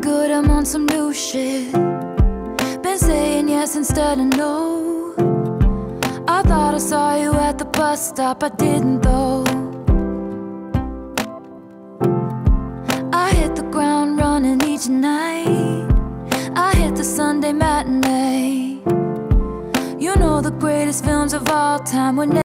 Good. I'm on some new shit. Been saying yes instead of no. I thought I saw you at the bus stop, I didn't though. I hit the ground running each night. I hit the Sunday matinee. You know the greatest films of all time were. never.